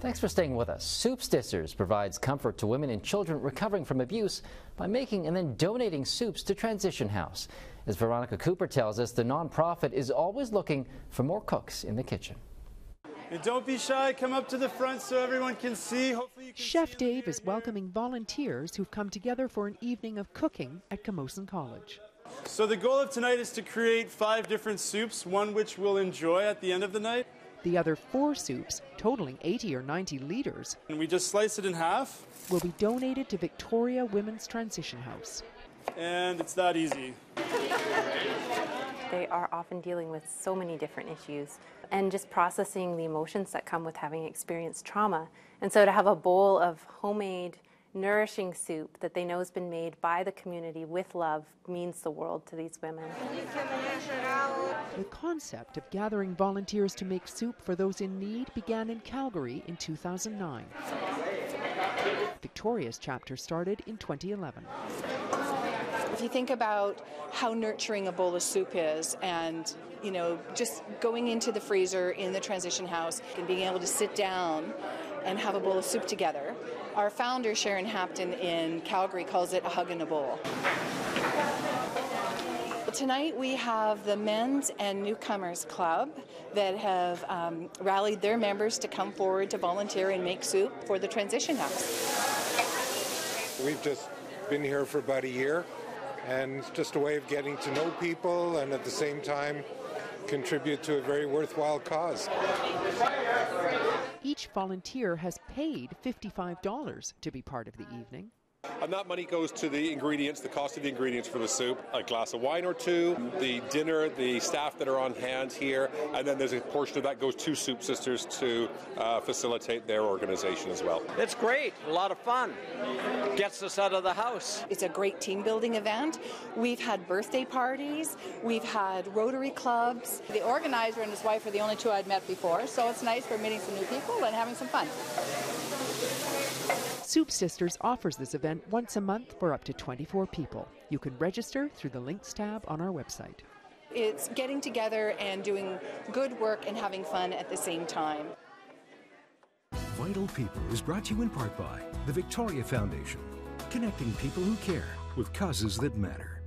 Thanks for staying with us. Soup Sisters provides comfort to women and children recovering from abuse by making and then donating soups to Transition House. As Veronica Cooper tells us, the nonprofit is always looking for more cooks in the kitchen. And don't be shy, come up to the front so everyone can see. Hopefully you can Chef Dave is welcoming volunteers who've come together for an evening of cooking at Camosun College. So the goal of tonight is to create five different soups, one which we'll enjoy at the end of the night. The other four soups, totaling 80 or 90 litres, And we just slice it in half, will be donated to Victoria Women's Transition House. and it's that easy. They are often dealing with so many different issues and just processing the emotions that come with having experienced trauma. And so to have a bowl of homemade, nourishing soup that they know has been made by the community with love means the world to these women. The concept of gathering volunteers to make soup for those in need began in Calgary in 2009. Victoria's chapter started in 2011. If you think about how nurturing a bowl of soup is and you know just going into the freezer in the transition house and being able to sit down and have a bowl of soup together our founder sharon hapton in calgary calls it a hug in a bowl Tonight we have the Men's and Newcomers Club that have um, rallied their members to come forward to volunteer and make soup for the Transition House. We've just been here for about a year, and it's just a way of getting to know people and at the same time contribute to a very worthwhile cause. Each volunteer has paid $55 to be part of the evening. And that money goes to the ingredients, the cost of the ingredients for the soup, a glass of wine or two, the dinner, the staff that are on hand here, and then there's a portion of that goes to Soup Sisters to uh, facilitate their organization as well. It's great, a lot of fun. Gets us out of the house. It's a great team building event. We've had birthday parties, we've had Rotary clubs. The organizer and his wife are the only two I'd met before, so it's nice for meeting some new people and having some fun. Soup Sisters offers this event once a month for up to 24 people. You can register through the links tab on our website. It's getting together and doing good work and having fun at the same time. Vital People is brought to you in part by the Victoria Foundation, connecting people who care with causes that matter.